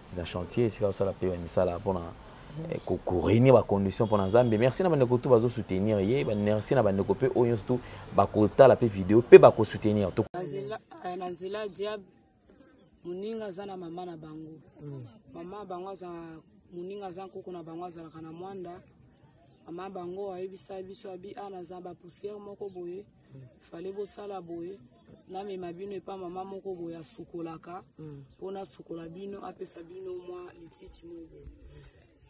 na chantier esika osala mpe misala mpona eh, korenir bacondition mpona nzambe merci na bandeko tu bazosoutenir ye merci na bandeko mpe oyo nyonso tu bakotala mpe video mpe bakosoutenir eh, na nzela diable moninga aza na mama na bango mm. mama bango aza moninga aza nkoko na bango azalaka na mwanda mama bango ayebisa biso abi a ah, naza bapoussière moko boye mm. fale bosala boye namema bino epa mama moko boye asukolaka mm. mpo nasukola bino apesa bino mwa lititi mo boye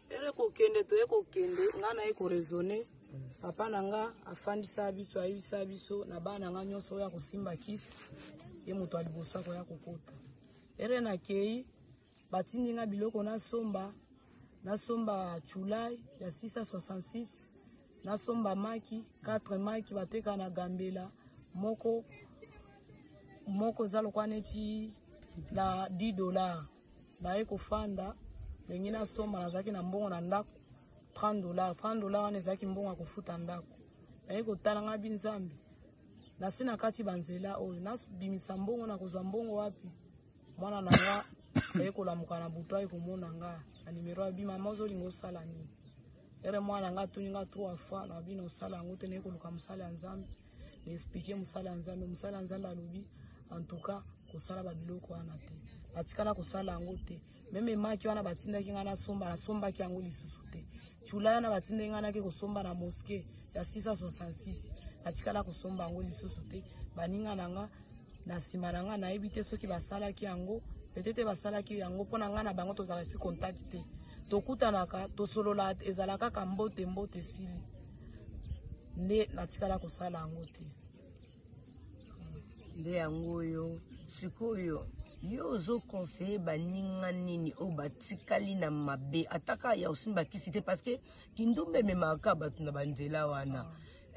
ere kokende toye kokende ngai naye koresone mm. papa na nga afandisa biso ayebisa biso na bana na ngai nyonso oyo akosimba kisi ye moto ya liboso akoya kokota ere nakei Batindi nga biloko na somba, na somba chulai ya 666, na somba maki, 4 maki bateka na Gambela, moko moko eza lokola neti na 10 dollars. Naye kofanda ndenge na somba nazalaki na mbongo na ndako 30 dollars. 30 dollars wana ezalaki mbongo ya kofuta ndako. Naye kotala nga bi Nzambe. Na se na kati banzela oyo, na bimisa mbongo na kozwa mbongo wapi? mwana na nga aye kolamuka na butu aye komona nga na nimero ya bi mama ozolinga osala nini ere mwana nga atuni nga trois fois na bino osala yango te naye koluka mosala ya nzambe na explike mosala ya nzambe mosala ya nzambe alobi en tout cas kosala babiloko wana te natikala kosala yango te meme maki wana batindaki ngai nasomba nasombaki yango lisusu te Chulana batindaki ngai nake kosomba na moske ya 666 natikala kosomba yango lisusu te baninga na nga na nsima na ngai nayebi te soki basalaki yango petete basalaki yango mpo na ngai na bango tozalaka si contact te tokutanaka tosolola ezala kaka mbote mbote esili nde natikala kosala yango te nde yango oyo sikoyo yo ozoconseille baninga nini oyo batikali na mabe ataka ya osini bakisi te parce que kindumba ememaka bato na banzela wana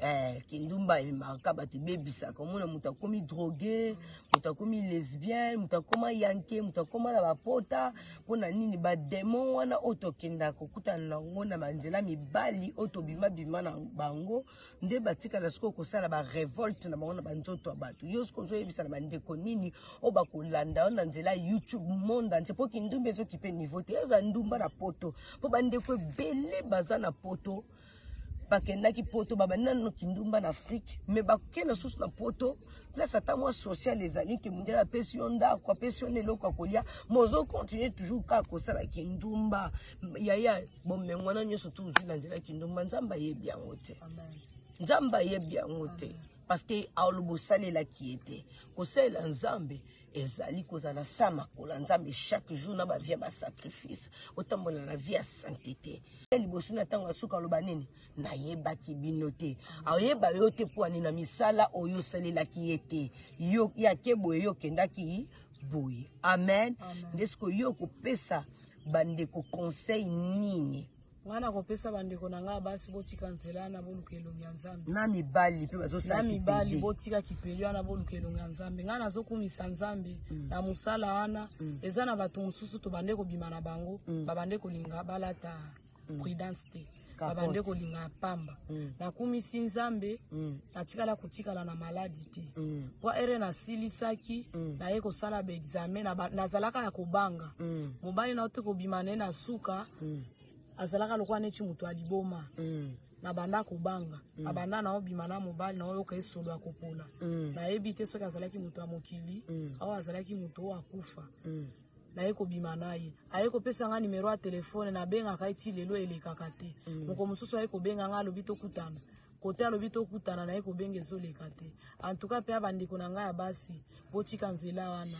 ah. eh, kindumba ememaka bato ebebisaka omona moto akomi drogue moto akomi lesbienne moto akoma yanke moto akoma na bapota mpo na nini bademon wana oyo tokendaka kokutana na yango na banzela mibali oyo tobimabima na bango nde batikala sikoyo kosala barevolte na bango na banzoto ya bato yo sikoyo ozoyebisa na bandeko nini oyo bakolanda yo na nzela ya youtube monde antie mpo kindumba ezokipe niveau te eza ndumba na poto mpo bandeko ebele baza na poto bakendaki poto babandi nano kindumba na afrike me bakokenda susu na poto place ata mwa social ezali ke mondele apesi yo ndako apesi yo na eloko ya kolia mozokontinue toujours kaka kosala kindumba yaya bomengo na nyonso tu ozwi na nzela kindumba nzambe ayebi yango te nzambe ayebi yango te parce que aoloba osalelaki ye te kosalela nzambe ezali kozala sa makola nzambe chaque jour na bavie ya basacrifice otambola na vie ya sante te liboso na ntango ya suka aloba nini nayebaki bino te ayeba yo te mpo ani na misala oyo osalelaki ye te yo yake boye yo okendaki boye amen, amen. nde sikoyo yo okopesa bandeko conseil nini ngai nakopesa bandeko na ngai basi botika nzela wana boluka elongi ya nzambe na mibali mpe bazosala na mibali botika kipeli wana boluka elongi ya nzambe ngai nazokumisa nzambe mm. na mosala wana mm. eza na bato mosusu tobande kobima na bango mm. babande kolinga balata mm. prudence te babande kolinga ya pamba mm. nakumisi nzambe mm. natikala kotikala na maladi te mm. po ere nasilisaki mm. naye kosala baexame nazalaka ya kobanga mm. mobali na yo te kobima naye na suka mm. azalaka lokola neti moto ya liboma mm. nabanda kobanga mm. nabanda na obima na mobali na oyoka esolo ya kopola mm. nayebi te soki azalaki moto ya mokili mm. awa azalaki moto oyo akufa mm. naye kobima na ye aye kopesa ngai nimero ya telefone nabengaka ye ti lelo elekaka te mm. moko mosusu aye kobenga ngai alobi tokutana kote alobi tokutana naye kobenga ezoleka te antuka mpe ya bandeko na ngai ya basi botika nzela wana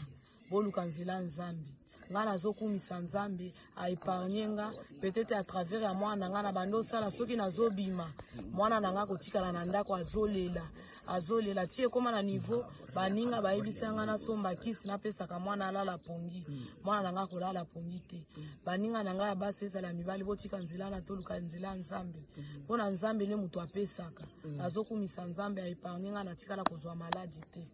boluka nzela nzambe ngai nazokumisa nzambe aepargne nga peut-être à travers ya mwana na ngai na bandi osala soki nazobima mwana na ngai akotikala na ndako azolela azolela ti ekoma na niveau baninga bayebisi yanga nasomba kisi napesaka mwana alala pongi hmm. mwana na ngai akolala pongi te hmm. baninga na ngai ya basi ezala ya mibali botika nzela na toluka nzela ya nzambe hmm. mpo na nzambe nde moto apesaka nazokumisa nzambe aepargne ngai natikala kozwa maladi te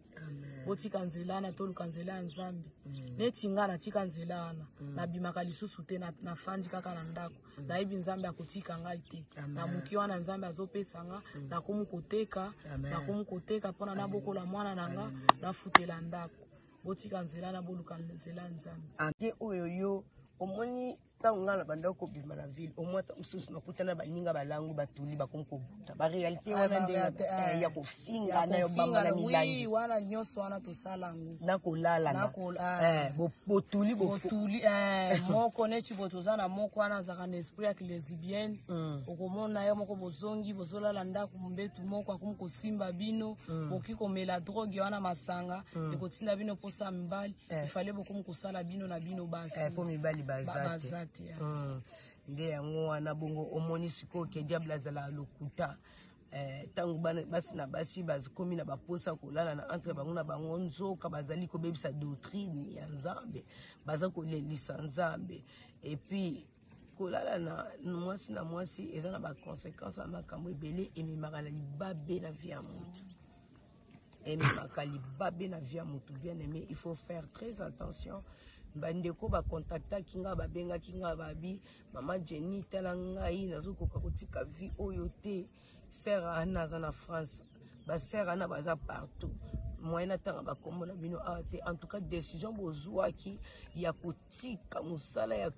botika nzela wana toluka nzela ya nzambe neti ngai natika nzela wana nabimaka lisusu te nafandi kaka na ndako mm. nayebi nzambe akotika ngai te na moki wana nzambe azopesa nga mm. nakomi koteka nakomi koteka mpona nabokola mwana na nga nafutela ndako botika nzela na boluka nzela ya nzambe te oyo yo omoni ntango ngai na bandaki kobima na ville omoi ntango mosusu nakutana baninga balango batuli bakomi kobu ba realite wana nde ya kofinga na yo bamba na milangi wana nyonso wana tosala yango na kolala na botuli botuli moko neti bo toza na moko wana azalaka na esprit ya kilesibienne mm. okomona yo moko bozongi bozolala ndako mbetu moko akomi kosimba bino mm. okoki komela droge wana masanga mm. ekotinda bino mposa ya mibali efale eh. bokomi kosala bino na bino basi mpo eh, mibali baza te nde yango wana bongo omoni sikoyo ke diable azalaka lokuta ntango eh, basi na basi bakomi na baposa kolala na entre bango na bango nzoka bazali kobebisa doctrine ya nzambe baza kolelisa nzambe epuis kolala na mwasi na mwasi eza na baconsequence ya makambo ebele ememaka na libabe na vie ya motu ememaka libabe na vie ya motu bien aimé il faut faire très attention bandeko bakontaktaki ngai babengaki ngai babi mama jenny tala ngai nazokoka kotika vie oyo te ser ana aza na france baser ana baza partout moyen natanga bakombo na bino awa te en tout cas décision bozwaki ya kotika mosala ya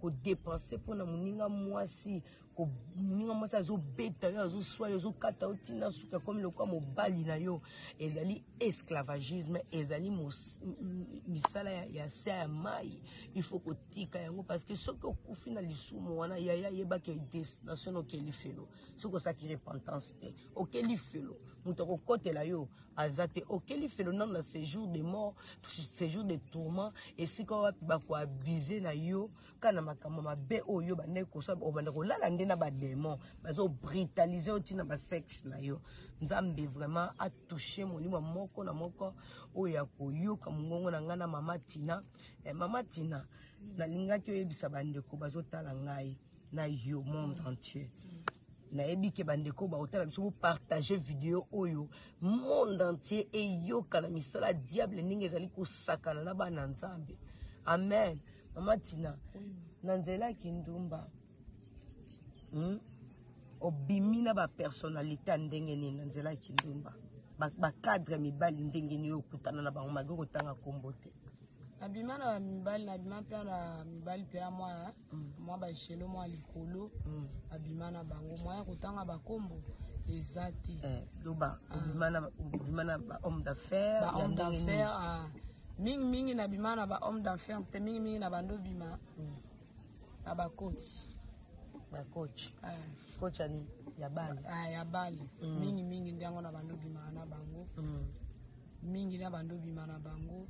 kodepense mpo na moninga mwasi moninga mwasi azobeta yo azoswa yo azokata yo ntina suki akomi lokwa mobali na yo ezali esclavagisme ezali misala ya, ya se ya mai il faut kotika yango parce que soki okufi na lisumu wana yaya ayebaki destination na okeli felo soki osaki repentance te okeli felo moto akokotela yo aza te okeli felo nano na séjour de mort séjour de tourment esika wapi bakoabuse na yo yoka na makambo mabe oyo yo bandaki kosala obanda kolala nde na bademon bazobritalise yo ntina basexe na yo nzambe vraiment atouche molimo moko na moko oyo ya koyoka mongongo na ngai na mama tina eh, mama tina nalingaki oyebisa bandeko bazotala ngai na yo monde entier nayebi ke bandeko baotala biso bopartage video oyo monde entier eyoka na misala diable ndenge ezali kosakana na bana nzambe amen mama tina na nzela ya kindumba hmm? obimi na bapersonnalité ya ndenge nini na nzela ya kindumba bacadre ba mibali ndenge nini okutana na bango mage kotanga nkombo te nabima na mibali nabima mpe na mibali mpe ya mwa hmm. mwa baechelo mwa likolo hmm. nabima na bango mwa ya kotanga bakombo eza te eh, loba ah. obima na bahomme d'affaires mingi mingi na bima na ba homme d'enfer te mingi mingi na bando bima mm. na ba coach ba coach ah. coach ani ya bale ah, ya bale mm. mingi mingi nde yango na bando bima na bango mm. mingi na bando bima na bango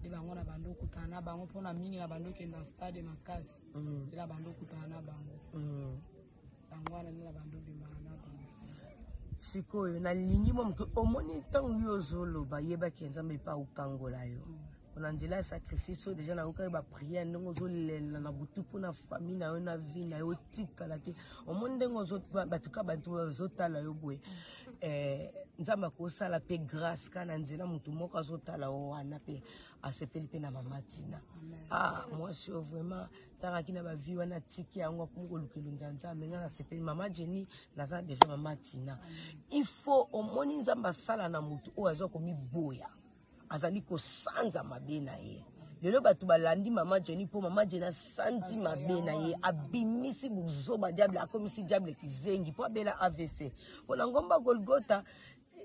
nde bango na bando okutana na bango mpona mingi na bando okenda stade makasi mm. nde na bando okutana na bango mm. yango wana nde na bando obimaka na bango sikoyo nalingi mwa moke omoni ntango yo ozoloba yebaki ya nzambe epa okangola yo mm. na nzela ya sacrifice oyo deja nayokaki bapriere ndenge ozolela na butu mpo na famille na yo na vie na yo otikala te omoni ndenge batuka bato bazotala yo boye mm. eh, nzambe akosala mpe grâce ka na nzela motu moko azotala yo wana mpe asepeli mpe na mama tina ah mwasi oyo vraiment tangaki na bavie wana tiki yango akomi koluka elongi ya nzambe ngai nasepeli mama jeni naza na besoin mama tina il faut omoni nzambe asala na motu oyo aza komiboya azali kosanza mabe na ye lelo bato balandi mama jeni mpo mama jeni asanzi mabe na ye abimisi buzoba diable akomisi diable kizengi mpo abela avc mpo na ngomba golgota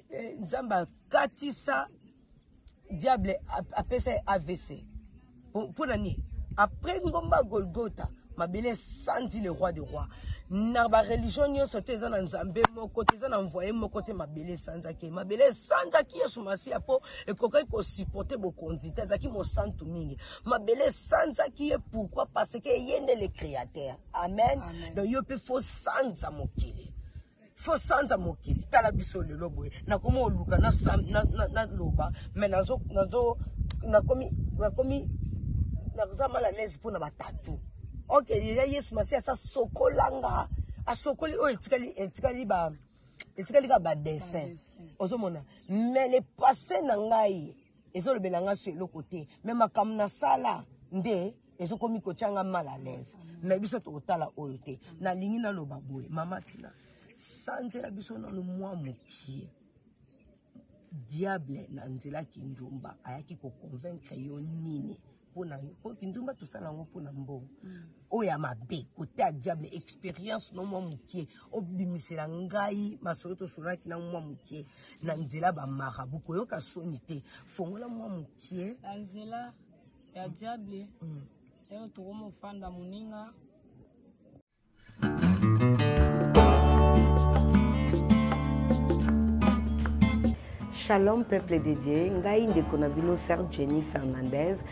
Eh, nzambe akatisa diable apesa ye avc mpo na nini après ngomba golgota mabele esandi le roi de roi na bareligion nyonso te eza na nzambe moko te eza na mvoye moko te mabele esanzaki ye mabele esanzaki yesu masiya mpo ekokaki kosupporte bokonzi te azalaki mosantu mingi mabele esanzaki ye pourkui parce ke ye nde le créateur amen, amen. donc yo mpe fosanza mokili fo sanza mokili tala biso lelo boye nakomi oluka naloba me nakomi naza mal alaise mpo na batatu ok lela yesu masi asa sokolanga asokoli oyo etikali etikali ba etikali kaka badessin ozomona me le passe na ngai ezolobela nga so eloko te me makambo nasala nde ezokomi kotya nga mal à l'aise me biso tokotala oyo te nalingi naloba boye mama tina sanzela biso nano mwa mokie diable na nzela kindumba ayaki koconvaincre yo nini pona po kindumba tosala yango mpona mbongo mm. oyo ya mabe kote ya diable experience no mwa mokie obimisela ngai masolo tosololaki na mwa mokie na nzela bamarabu koyoka soni te fongola mwa mokie na nzela ya diable mm. eyo tokoma ofanda moninga Shalom peuple de Dieu, ngai ndeko na bino sœur Jenny Fernandez,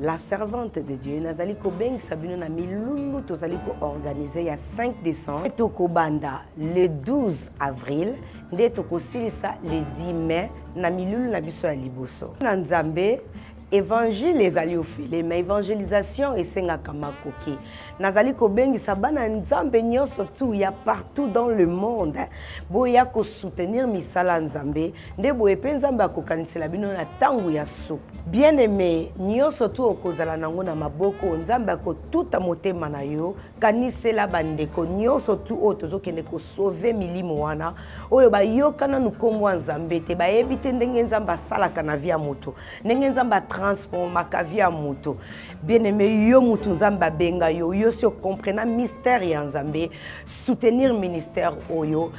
la servante de Dieu. Nazali kobengisa bino na milulu tozali koorganize ya 5 décembre. Tokobanda le 12 avril nde tokosilisa le 10 mai na milulu na biso ya liboso. Na Nzambe Evangile ezali ofele, mais evangelisation esengaka makoki. Nazali kobengisa bana Nzambe nyonso tu ya partout dans le monde. Boya ko soutenir misala Nzambe, nde boye pe Nzambe akokanisela bino na tango ya soupe. Bien aimé, nyonso tu okozala nango na maboko, Nzambe akotuta motema na yo. Kanisela bandeko nyonso tu oyo tozokende ko sauver milimo wana, oyo bayoka nanu kombo ya Nzambe te, bayebi te ndenge Nzambe asalaka na vie ya moto. ndenge nzambe atransformaka vie ya moto bien aimé yo motu nzambe abenga yo yo si ocomprena mystère ya nzambe soutenir ministère oyo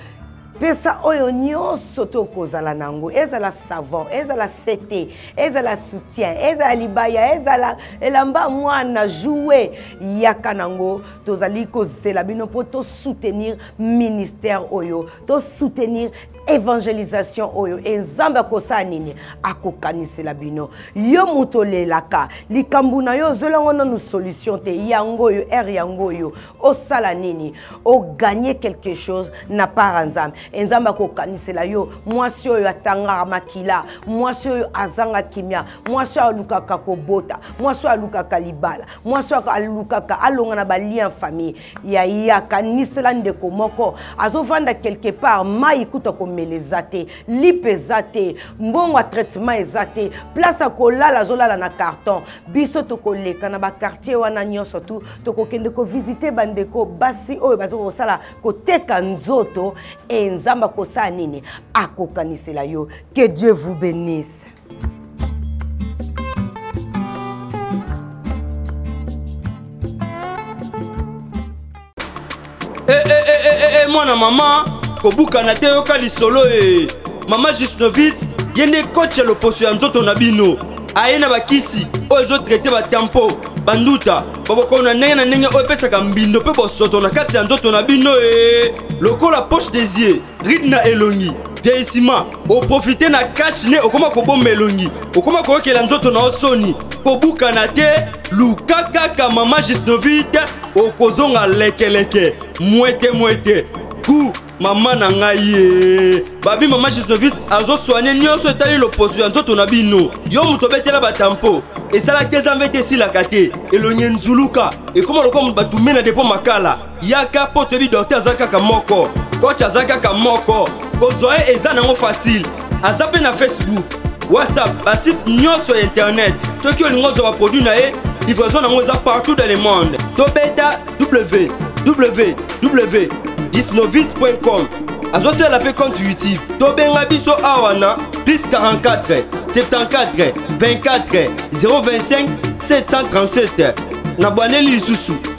pesa oyo nyonso to okozala na yango ezala savon ezala sete ezala soutien ezala libaya ezala elamba mwana joue yaka nango tozali kozela bino mpo tosoutenir ministère oyo tosoutenir evangelisation oyo e nzambe akosala nini akokanisela bino yo moto olelaka likambo na yo ozwela yango nanu solution te yango oyo ere yango oyo osala nini oganye quelque chose na part ya nzambe e nzambe akokanisela yo mwasi oyo atangaka makila mwasi oyo azanga kimia mwasi oyo alukaka kobota mwasi oyo alukaka libala mwasi oyo alukaka alonga na balien famille yaya kanisela ndeko moko azovanda quelque part mai kuta komela eza te lipe eza te mbongo ya traitement eza te place ya kolala azolala na carton biso tokoleka na bakartier wana nyonso tu tokokende kovisite bandeko basi oyo baza kosala koteka nzoto e nzambe akosala nini akokanisela yo que dieu vous benisse Eh, eh, eh, eh, eh, eh, mwana mama kobukana te yoka lisolo e mama jusnovitz ye nde coach ya loposo ya nzoto na bino aye na bakisi oyo ezotraite batampo banduta babokolo na ndenge na ndenge oyo epesaka mbindo mpe bosoto na kati ya nzoto na bino e lokola poche des yeux ride na elongi deisima oprofite na kashe ne okoma kobomba elongi okoma koyokela nzoto na yo soni kobukana te luka kaka mama gisnovite okozonga lekeleke mwete mwete gu mama na ngai ye babi mama gisnovite azoswane nyonso etali loposo ya nzoto na bino yo moto obetela batampo esalaki ezambe te esilaka te elongi enzuluka ekoma lokola moto batumbe na depo makala yaka mpo toyebi dokter aza kaka moko coach aza kaka moko kozwa ye eza nango facile aza mpe na facebook whatsapp basite nyonso ya internet soki olingi ozwa baproduit na ye livraison nango eza partout dans le monde tobeta www disnovit.com azosala mpe compte youtube tobenga biso awa na plus 44 74 24 025 737 na bwaneli lisusu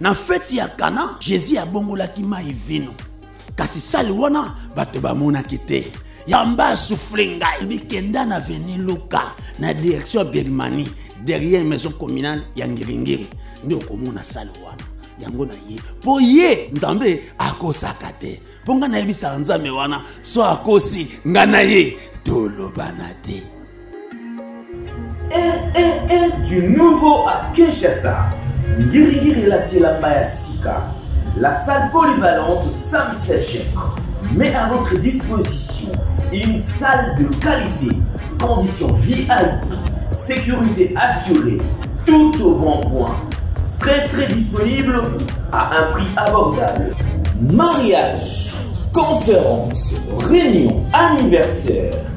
Na feti ya Kana, Jésus abongolaki mai vino. Kasi sali wana bato bamonaki te. Yamba asufle ngai bikenda na veni Luka na direction ya Birmanie derrière maison communale ya Ngiringiri nde okomona sali wana. yango na ye mpo ye nzambe akosaka te mpo ngai nayebisaka nzambe wana so akosi ngai na ye tolobana te et du nouveau à Kinshasa. Ngirigiri la La salle polyvalente Sam Selchek met à votre disposition une salle de qualité, conditions VIP, sécurité assurée, tout au bon point. Très très disponible à un prix abordable. Mariage, conférence, réunion, anniversaire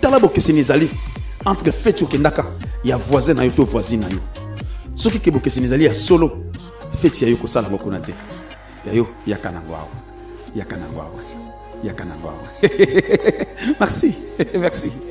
tala bokeseni ezali entre feti okendaka ya voisin na yo to voisine na yo soki ke bokeseni ezali ya solo feti ya yo kosala ngo kuna te ya yo yaka nango awa yaka nango awa yaka nango awa merci merci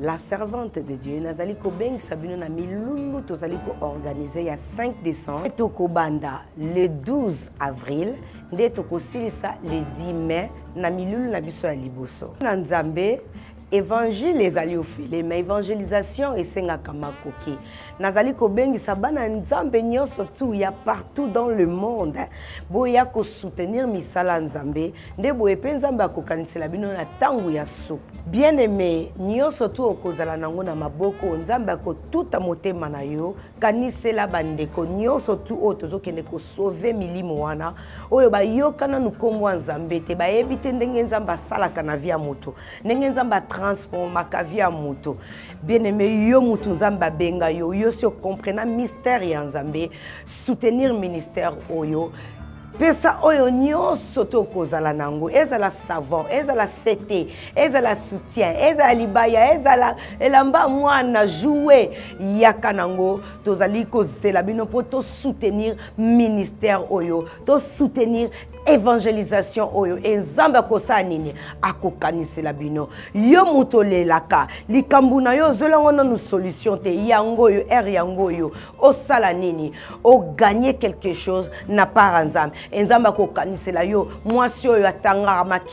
la servante de dieu nazali kobengisa bino na milulu tozali koorganize ya 5 décembre tokobanda le 12 avril nde tokosilisa le 10 mai na milulu na biso ya liboso na nzambe évangile ezali ofele ma évangélisation esengaka makoki nazali kobengisa bana nzambe nyonso tu ya partout dans le monde boya kosoutenir misala ya nzambe nde boye mpe nzambe akokanisela bino na ntango ya suka bien aime nyonso tu okozala nango na maboko nzambe akotuta motema na yo kanisela bandeko nyonso tu oyo tozokende kosauve milimo wana oyo bayoka nanu nkombo ya nzambe te bayebi te ndenge nzambe asalaka na vi ya moto ndenge nzambe atransformaka vie ya moto bien aimé yo motu nzambe abenga yo yo si ocomprena mystère ya nzambe soutenir ministère oyo pesa oyo nyonso to okozala na yango ezala savon ezala sete ezala soutien ezala libaya ezala elamba mwana joue yaka nango tozali kozela bino mpo tosoutenir ministère oyo tosoutenir evangelisation oyo e nzambe akosala nini akokanisela bino yo moto olelaka likambo na yo ozwela yango nanu solution te yango oyo ere yango oyo osala nini oganye quelque chose na part ya nzambe e nzambe akokanisela yo mwasi oyo atangaka maki